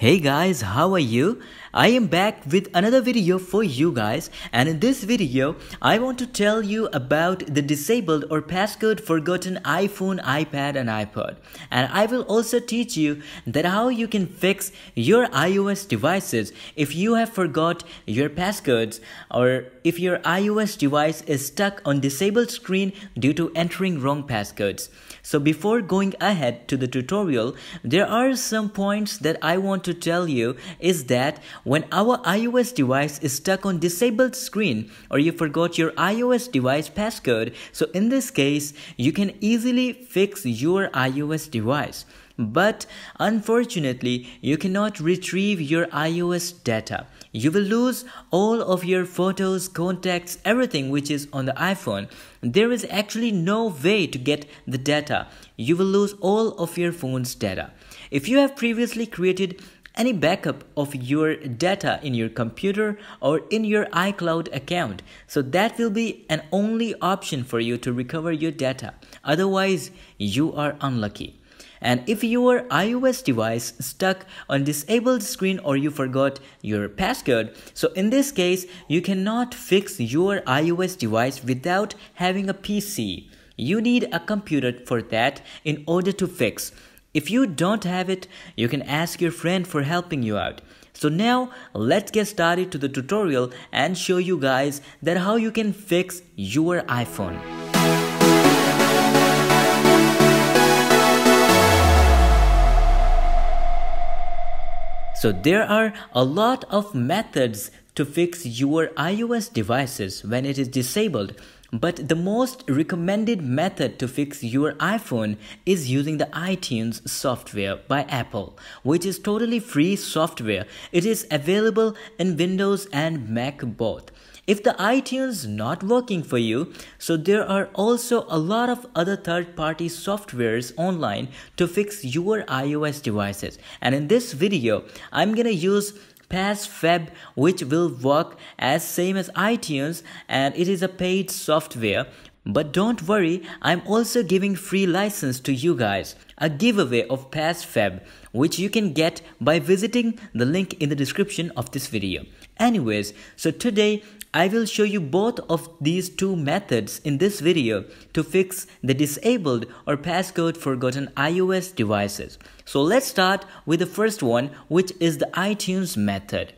Hey guys, how are you? I am back with another video for you guys and in this video I want to tell you about the disabled or passcode forgotten iPhone, iPad and iPod and I will also teach you that how you can fix your iOS devices if you have forgot your passcodes or if your iOS device is stuck on disabled screen due to entering wrong passcodes. So before going ahead to the tutorial, there are some points that I want to tell you is that when our iOS device is stuck on disabled screen or you forgot your iOS device passcode, so in this case, you can easily fix your iOS device. But unfortunately, you cannot retrieve your iOS data. You will lose all of your photos, contacts, everything which is on the iPhone. There is actually no way to get the data. You will lose all of your phone's data. If you have previously created any backup of your data in your computer or in your iCloud account. So that will be an only option for you to recover your data. Otherwise, you are unlucky. And if your iOS device stuck on disabled screen or you forgot your passcode, so in this case, you cannot fix your iOS device without having a PC. You need a computer for that in order to fix. If you don't have it, you can ask your friend for helping you out. So now let's get started to the tutorial and show you guys that how you can fix your iPhone. So there are a lot of methods to fix your iOS devices when it is disabled. But the most recommended method to fix your iPhone is using the iTunes software by Apple, which is totally free software. It is available in Windows and Mac both. If the iTunes not working for you, so there are also a lot of other third-party softwares online to fix your iOS devices. And in this video, I'm gonna use PassFab which will work as same as iTunes and it is a paid software but don't worry, I'm also giving free license to you guys, a giveaway of PassFab, which you can get by visiting the link in the description of this video. Anyways, so today I will show you both of these two methods in this video to fix the disabled or passcode forgotten iOS devices. So let's start with the first one which is the iTunes method.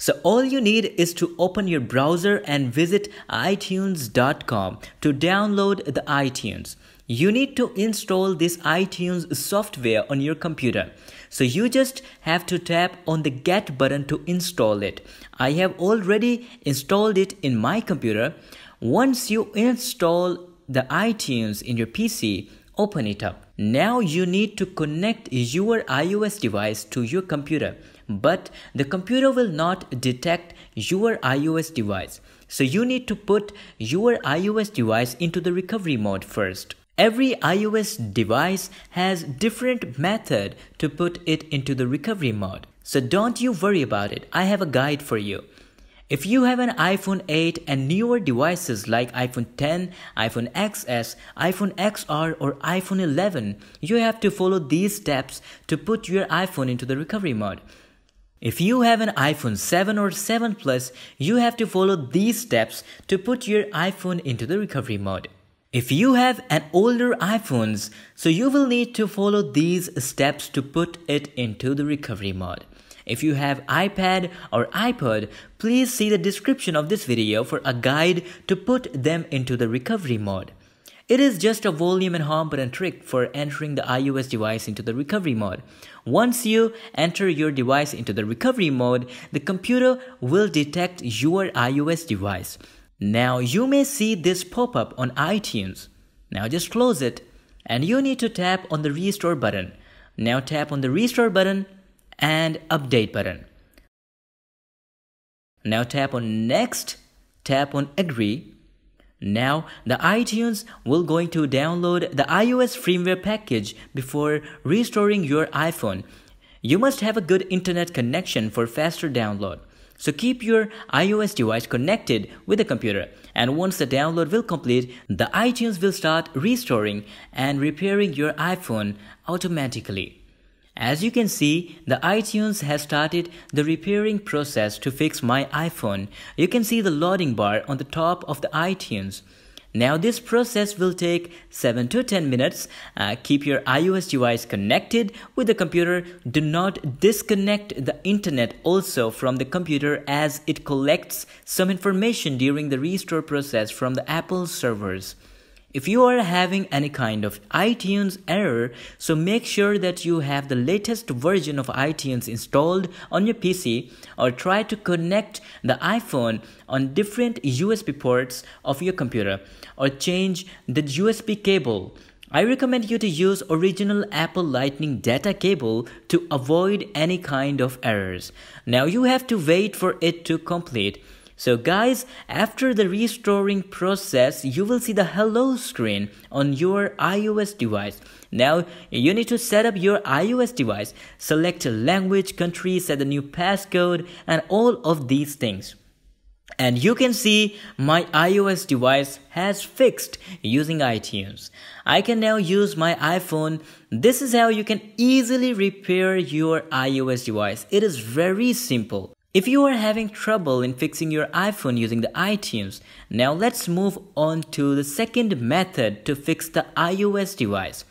So all you need is to open your browser and visit itunes.com to download the iTunes. You need to install this iTunes software on your computer. So you just have to tap on the get button to install it. I have already installed it in my computer. Once you install the iTunes in your PC, open it up. Now you need to connect your iOS device to your computer but the computer will not detect your iOS device. So you need to put your iOS device into the recovery mode first. Every iOS device has different method to put it into the recovery mode. So don't you worry about it. I have a guide for you. If you have an iPhone 8 and newer devices like iPhone 10, iPhone XS, iPhone XR or iPhone 11, you have to follow these steps to put your iPhone into the recovery mode. If you have an iPhone 7 or 7 Plus, you have to follow these steps to put your iPhone into the recovery mode. If you have an older iPhones, so you will need to follow these steps to put it into the recovery mode. If you have iPad or iPod, please see the description of this video for a guide to put them into the recovery mode. It is just a volume and home button trick for entering the iOS device into the recovery mode. Once you enter your device into the recovery mode, the computer will detect your iOS device. Now you may see this pop up on iTunes. Now just close it and you need to tap on the restore button. Now tap on the restore button and update button. Now tap on next, tap on agree now, the iTunes will going to download the iOS firmware package before restoring your iPhone. You must have a good internet connection for faster download. So keep your iOS device connected with the computer and once the download will complete, the iTunes will start restoring and repairing your iPhone automatically. As you can see, the iTunes has started the repairing process to fix my iPhone. You can see the loading bar on the top of the iTunes. Now this process will take 7 to 10 minutes. Uh, keep your iOS device connected with the computer. Do not disconnect the internet also from the computer as it collects some information during the restore process from the Apple servers. If you are having any kind of iTunes error, so make sure that you have the latest version of iTunes installed on your PC or try to connect the iPhone on different USB ports of your computer or change the USB cable. I recommend you to use original Apple Lightning data cable to avoid any kind of errors. Now you have to wait for it to complete. So guys, after the restoring process, you will see the hello screen on your iOS device. Now, you need to set up your iOS device, select language, country, set the new passcode, and all of these things. And you can see my iOS device has fixed using iTunes. I can now use my iPhone. This is how you can easily repair your iOS device. It is very simple. If you are having trouble in fixing your iPhone using the iTunes, now let's move on to the second method to fix the iOS device.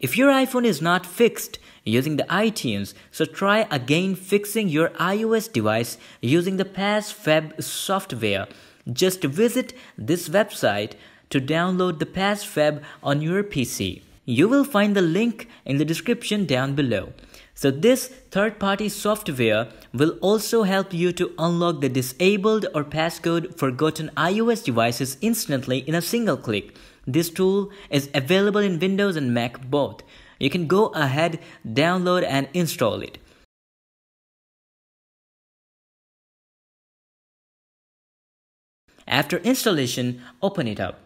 If your iPhone is not fixed using the iTunes, so try again fixing your iOS device using the PassFab software. Just visit this website to download the PassFab on your PC. You will find the link in the description down below. So this third-party software will also help you to unlock the disabled or passcode forgotten iOS devices instantly in a single click. This tool is available in Windows and Mac both. You can go ahead, download and install it. After installation, open it up.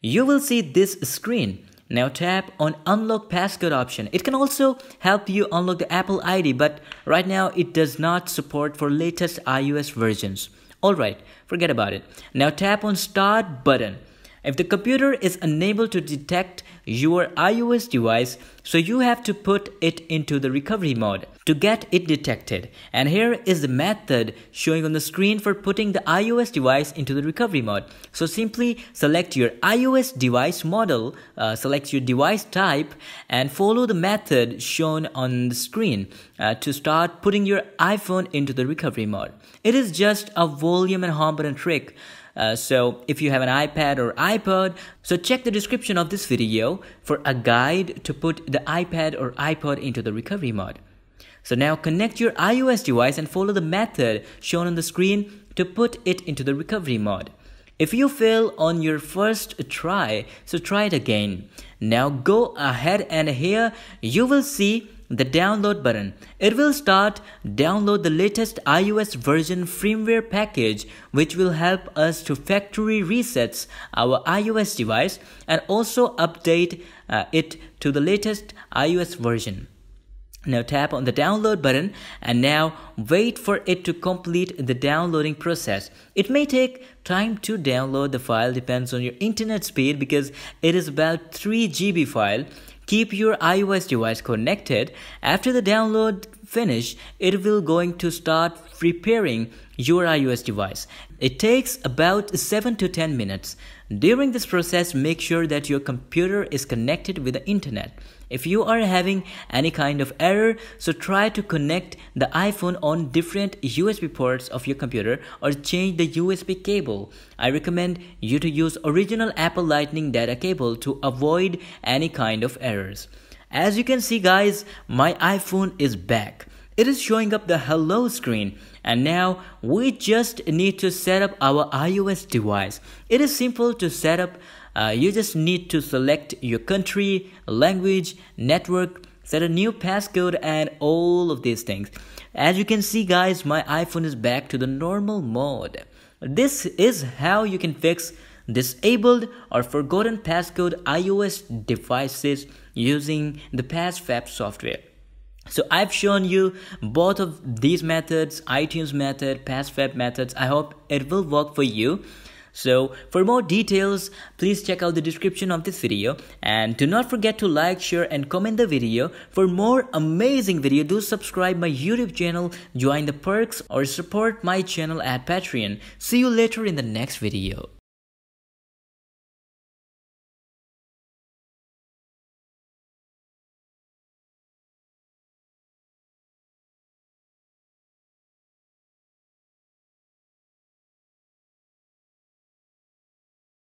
You will see this screen. Now tap on unlock passcode option. It can also help you unlock the Apple ID but right now it does not support for latest iOS versions. Alright, forget about it. Now tap on start button. If the computer is unable to detect your iOS device, so you have to put it into the recovery mode to get it detected. And here is the method showing on the screen for putting the iOS device into the recovery mode. So simply select your iOS device model, uh, select your device type and follow the method shown on the screen uh, to start putting your iPhone into the recovery mode. It is just a volume and home button trick. Uh, so if you have an iPad or iPod, so check the description of this video for a guide to put the iPad or iPod into the recovery mode. So now connect your iOS device and follow the method shown on the screen to put it into the recovery mode. If you fail on your first try, so try it again. Now go ahead and here you will see the download button. It will start download the latest iOS version firmware package which will help us to factory resets our iOS device and also update uh, it to the latest iOS version. Now tap on the download button and now wait for it to complete the downloading process. It may take time to download the file depends on your internet speed because it is about 3 GB file Keep your iOS device connected. After the download finish, it will going to start preparing your iOS device. It takes about 7 to 10 minutes. During this process, make sure that your computer is connected with the internet. If you are having any kind of error, so try to connect the iPhone on different USB ports of your computer or change the USB cable. I recommend you to use original Apple Lightning data cable to avoid any kind of errors. As you can see guys, my iPhone is back. It is showing up the hello screen and now we just need to set up our iOS device. It is simple to set up uh, you just need to select your country, language, network, set a new passcode and all of these things. As you can see guys, my iPhone is back to the normal mode. This is how you can fix disabled or forgotten passcode iOS devices using the PassFab software. So I've shown you both of these methods, iTunes method, PassFab methods. I hope it will work for you. So for more details, please check out the description of this video and do not forget to like, share and comment the video. For more amazing video, do subscribe my YouTube channel, join the perks or support my channel at Patreon. See you later in the next video.